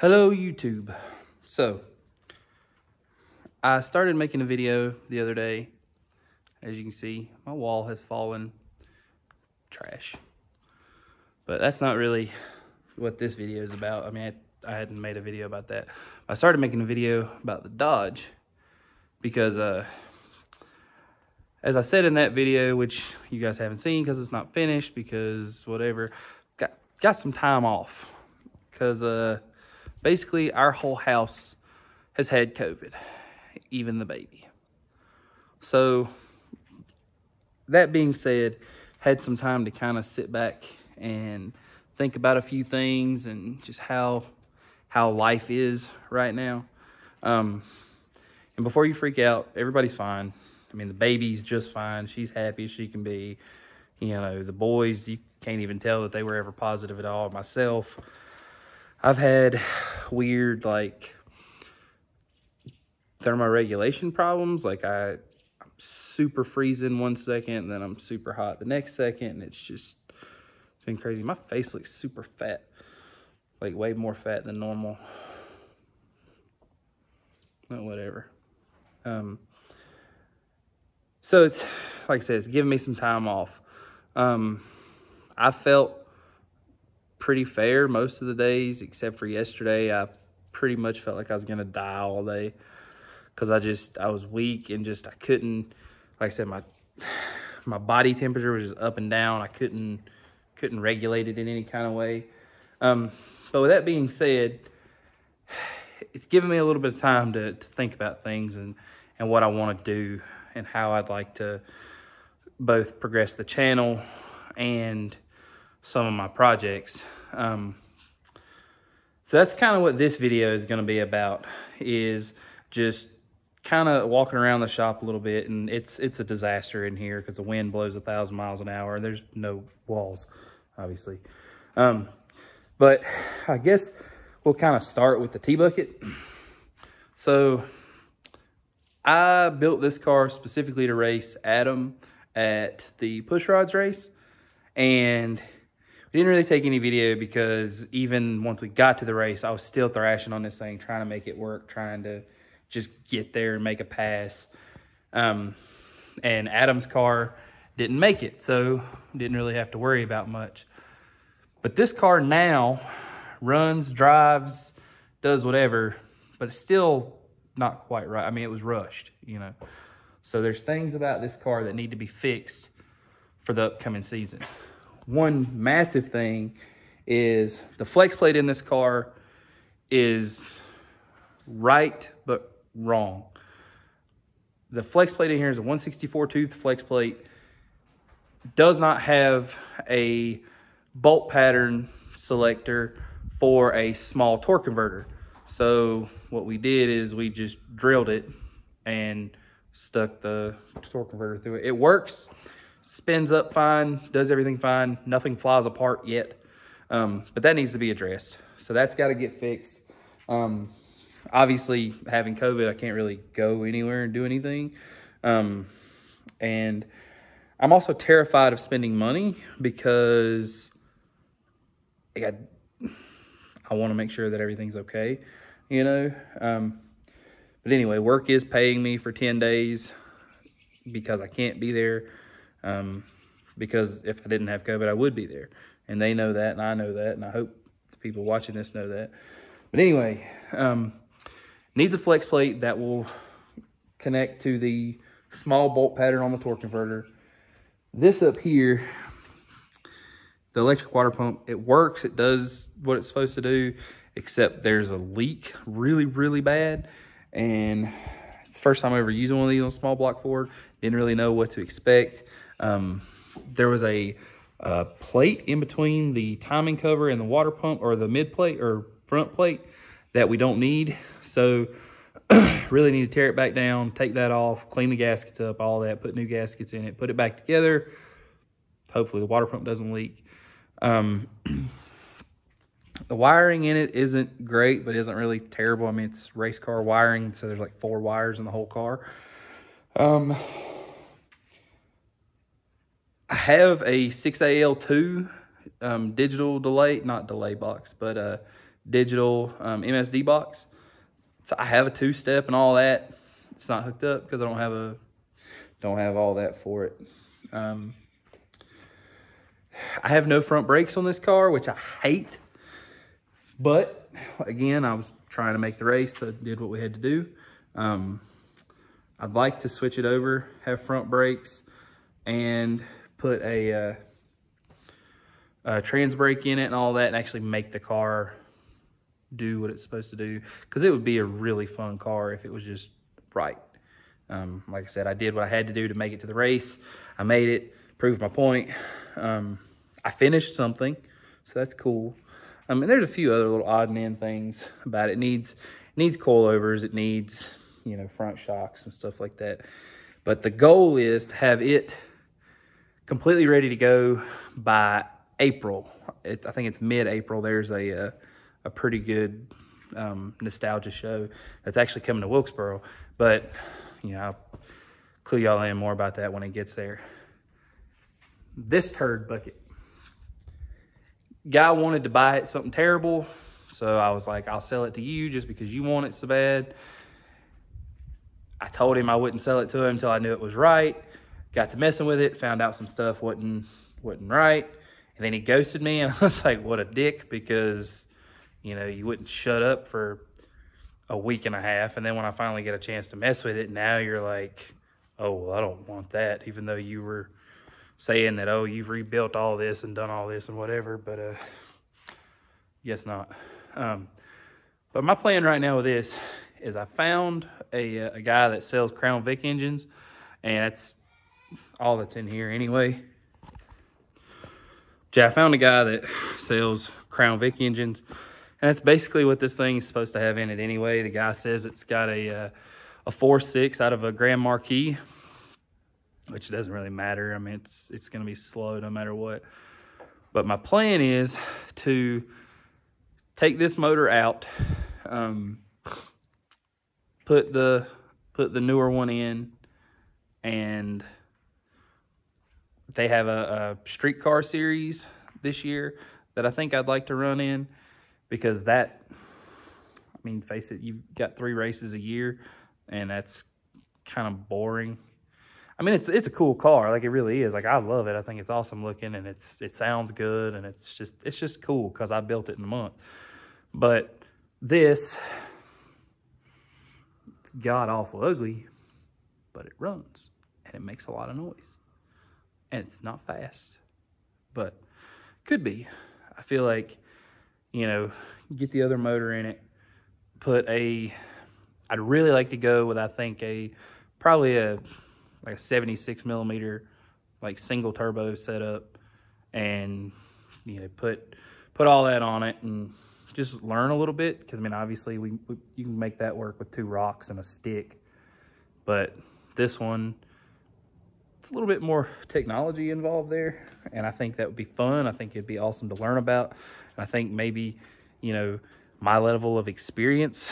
Hello YouTube. So, I started making a video the other day. As you can see, my wall has fallen. Trash. But that's not really what this video is about. I mean, I, I hadn't made a video about that. I started making a video about the Dodge because, uh, as I said in that video, which you guys haven't seen because it's not finished because whatever, got, got some time off because, uh, basically our whole house has had COVID, even the baby. So that being said, had some time to kind of sit back and think about a few things and just how how life is right now. Um, and before you freak out, everybody's fine. I mean, the baby's just fine. She's happy as she can be. You know, the boys, you can't even tell that they were ever positive at all. Myself, I've had weird like thermoregulation problems. Like I, I'm super freezing one second, then I'm super hot the next second, and it's just it's been crazy. My face looks super fat, like way more fat than normal. Oh, whatever. Um, so it's like I said, it's giving me some time off. Um, I felt pretty fair most of the days, except for yesterday. I pretty much felt like I was gonna die all day because I just I was weak and just I couldn't. Like I said, my my body temperature was just up and down. I couldn't couldn't regulate it in any kind of way. Um, but with that being said, it's given me a little bit of time to, to think about things and, and what I want to do and how I'd like to both progress the channel and some of my projects. Um, so that's kind of what this video is going to be about is just kind of walking around the shop a little bit and it's it's a disaster in here because the wind blows a thousand miles an hour and there's no walls obviously. Um, but i guess we'll kind of start with the t-bucket. So i built this car specifically to race adam at the push rods race and we didn't really take any video because even once we got to the race, I was still thrashing on this thing, trying to make it work, trying to just get there and make a pass. Um, and Adam's car didn't make it, so didn't really have to worry about much. But this car now runs, drives, does whatever, but it's still not quite right. I mean, it was rushed, you know. So there's things about this car that need to be fixed for the upcoming season one massive thing is the flex plate in this car is right but wrong. The flex plate in here is a 164 tooth flex plate. Does not have a bolt pattern selector for a small torque converter. So what we did is we just drilled it and stuck the torque converter through it. It works spins up fine, does everything fine. Nothing flies apart yet. Um, but that needs to be addressed. So that's got to get fixed. Um, obviously, having COVID, I can't really go anywhere and do anything. Um, and I'm also terrified of spending money because I, got, I want to make sure that everything's okay, you know. Um, but anyway, work is paying me for 10 days because I can't be there um, because if I didn't have COVID, I would be there. And they know that, and I know that, and I hope the people watching this know that. But anyway, um, needs a flex plate that will connect to the small bolt pattern on the torque converter. This up here, the electric water pump, it works. It does what it's supposed to do, except there's a leak really, really bad. And it's the first time I ever used one of these on small block Ford. Didn't really know what to expect. Um, there was a, a, plate in between the timing cover and the water pump or the mid plate or front plate that we don't need. So really need to tear it back down, take that off, clean the gaskets up, all that, put new gaskets in it, put it back together. Hopefully the water pump doesn't leak. Um, the wiring in it isn't great, but isn't really terrible. I mean, it's race car wiring, so there's like four wires in the whole car. Um, I have a 6AL2 um, digital delay, not delay box, but a digital um, MSD box. So I have a two-step and all that. It's not hooked up because I don't have a don't have all that for it. Um, I have no front brakes on this car, which I hate. But again, I was trying to make the race, so did what we had to do. Um, I'd like to switch it over, have front brakes, and put a, uh, a trans brake in it and all that, and actually make the car do what it's supposed to do. Because it would be a really fun car if it was just right. Um, like I said, I did what I had to do to make it to the race. I made it, proved my point. Um, I finished something, so that's cool. Um, and there's a few other little odd end things about it. It needs, it needs coilovers. It needs, you know, front shocks and stuff like that. But the goal is to have it completely ready to go by April. It, I think it's mid-April. There's a, a, a pretty good um, nostalgia show that's actually coming to Wilkesboro. But, you know, I'll clue y'all in more about that when it gets there. This turd bucket guy wanted to buy it something terrible. So I was like, I'll sell it to you just because you want it so bad. I told him I wouldn't sell it to him until I knew it was right. Got to messing with it, found out some stuff wasn't wasn't right. And then he ghosted me and I was like, what a dick because, you know, you wouldn't shut up for a week and a half. And then when I finally get a chance to mess with it, now you're like, oh, well, I don't want that, even though you were saying that, oh, you've rebuilt all this and done all this and whatever, but uh, guess not. Um, but my plan right now with this is I found a, uh, a guy that sells Crown Vic engines, and that's all that's in here anyway. Yeah, I found a guy that sells Crown Vic engines, and that's basically what this thing is supposed to have in it anyway. The guy says it's got a uh, a 4.6 out of a Grand Marquis, which doesn't really matter. I mean, it's it's going to be slow no matter what. But my plan is to take this motor out, um, put the put the newer one in, and they have a, a streetcar series this year that I think I'd like to run in because that, I mean, face it, you've got three races a year, and that's kind of boring I mean, it's it's a cool car, like it really is. Like I love it. I think it's awesome looking, and it's it sounds good, and it's just it's just cool because I built it in a month. But this, god awful ugly, but it runs and it makes a lot of noise, and it's not fast, but could be. I feel like, you know, get the other motor in it, put a. I'd really like to go with I think a probably a like a 76 millimeter, like single turbo setup, and you know put put all that on it and just learn a little bit because I mean obviously we, we, you can make that work with two rocks and a stick, but this one it's a little bit more technology involved there and I think that would be fun. I think it'd be awesome to learn about. And I think maybe you know my level of experience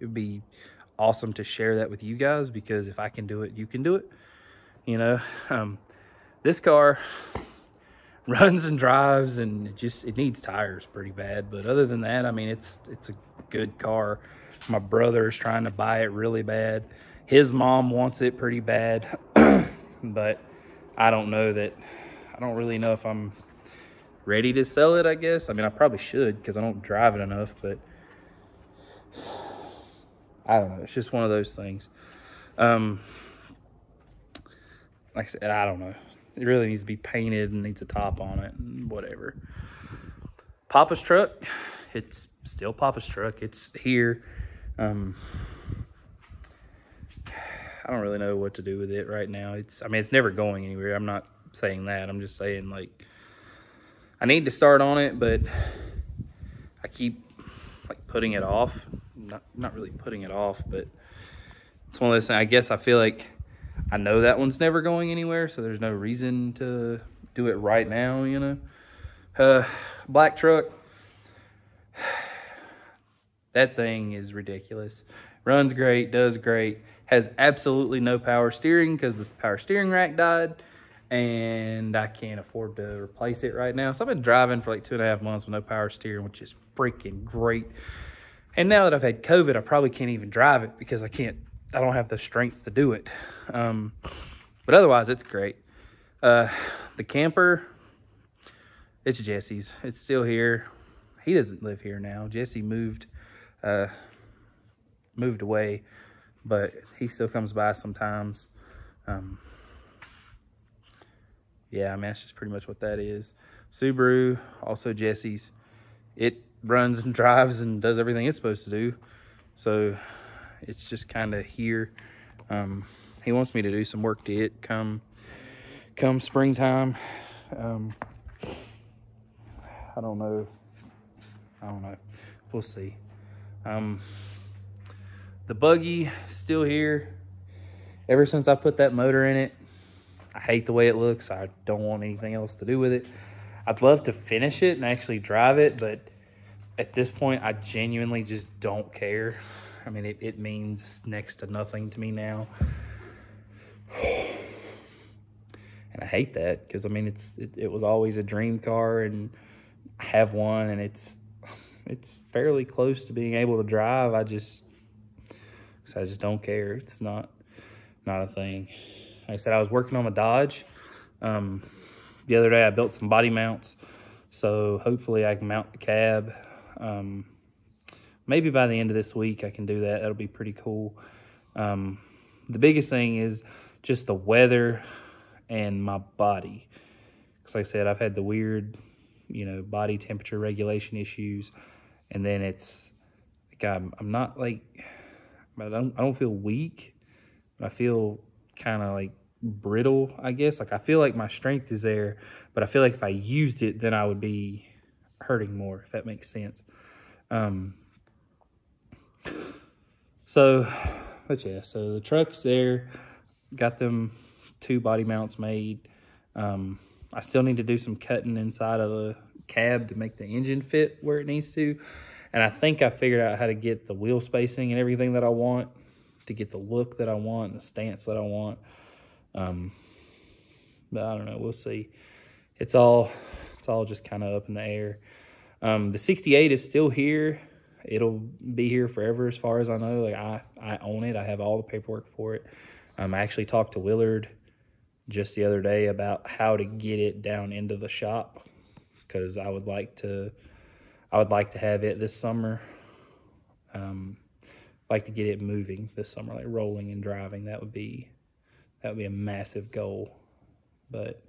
it would be awesome to share that with you guys because if I can do it, you can do it. You know, um, this car runs and drives and it just it needs tires pretty bad. But other than that, I mean, it's it's a good car. My brother is trying to buy it really bad. His mom wants it pretty bad, but I don't know that. I don't really know if I'm ready to sell it. I guess. I mean, I probably should because I don't drive it enough, but I don't know. It's just one of those things. Um, like I said, I don't know. It really needs to be painted and needs a top on it and whatever. Papa's truck, it's still Papa's truck. It's here. Um, I don't really know what to do with it right now. It's, I mean, it's never going anywhere. I'm not saying that. I'm just saying like, I need to start on it, but I keep like putting it off not not really putting it off, but it's one of those things. I guess I feel like I know that one's never going anywhere, so there's no reason to do it right now, you know. Uh, black truck, that thing is ridiculous. Runs great, does great, has absolutely no power steering because the power steering rack died, and I can't afford to replace it right now. So I've been driving for like two and a half months with no power steering, which is freaking great. And now that I've had COVID, I probably can't even drive it because I can't, I don't have the strength to do it. Um, but otherwise, it's great. Uh, the camper, it's Jesse's. It's still here. He doesn't live here now. Jesse moved, uh, moved away, but he still comes by sometimes. Um, yeah, I mean, that's just pretty much what that is. Subaru, also Jesse's. It runs and drives and does everything it's supposed to do. So it's just kind of here. Um, he wants me to do some work to it come come springtime. Um, I don't know. I don't know. We'll see. Um, the buggy still here. Ever since I put that motor in it, I hate the way it looks. I don't want anything else to do with it. I'd love to finish it and actually drive it, but at this point, I genuinely just don't care. I mean, it, it means next to nothing to me now. And I hate that because, I mean, it's it, it was always a dream car and I have one and it's it's fairly close to being able to drive. I just, I just don't care. It's not, not a thing. Like I said, I was working on a Dodge. Um, the other day I built some body mounts. So hopefully I can mount the cab. Um, maybe by the end of this week I can do that. That'll be pretty cool. Um, the biggest thing is just the weather and my body. Because like I said, I've had the weird, you know, body temperature regulation issues. And then it's like I'm, I'm not like, I don't, I don't feel weak. I feel kind of like brittle, I guess. Like I feel like my strength is there, but I feel like if I used it, then I would be hurting more, if that makes sense. Um, so, but yeah, so the truck's there. Got them two body mounts made. Um, I still need to do some cutting inside of the cab to make the engine fit where it needs to. And I think I figured out how to get the wheel spacing and everything that I want to get the look that I want, the stance that I want. Um, but I don't know. We'll see. It's all it's all just kind of up in the air. Um, the 68 is still here. It'll be here forever, as far as I know. Like I I own it. I have all the paperwork for it. Um, I actually talked to Willard just the other day about how to get it down into the shop because I would like to I would like to have it this summer. Um, like to get it moving this summer, like rolling and driving. That would be that would be a massive goal. But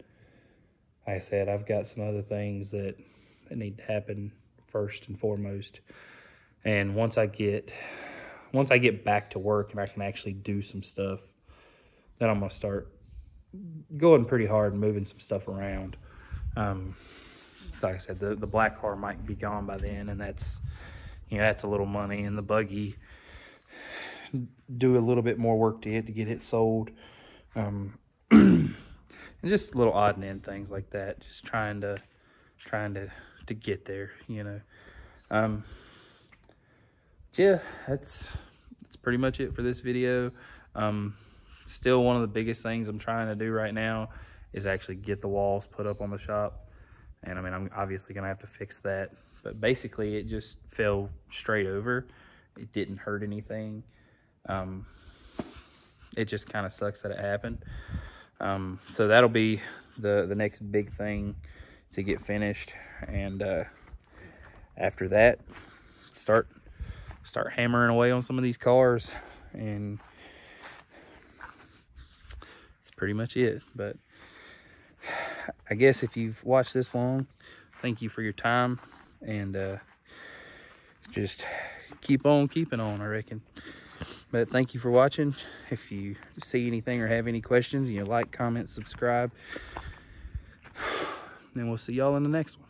like I said, I've got some other things that, that need to happen first and foremost. And once I get once I get back to work and I can actually do some stuff, then I'm gonna start going pretty hard and moving some stuff around. Um, like I said, the, the black car might be gone by then, and that's you know that's a little money. And the buggy, do a little bit more work to it to get it sold. Um, and just little odd and end things like that. Just trying to trying to to get there, you know. Um, yeah, that's that's pretty much it for this video. Um, still one of the biggest things I'm trying to do right now is actually get the walls put up on the shop. And I mean, I'm obviously gonna have to fix that, but basically it just fell straight over. It didn't hurt anything. Um, it just kind of sucks that it happened. Um, so that'll be the, the next big thing to get finished. And uh, after that, start start hammering away on some of these cars and it's pretty much it but i guess if you've watched this long thank you for your time and uh, just keep on keeping on i reckon. But thank you for watching. If you see anything or have any questions you know like comment subscribe. And we'll see y'all in the next one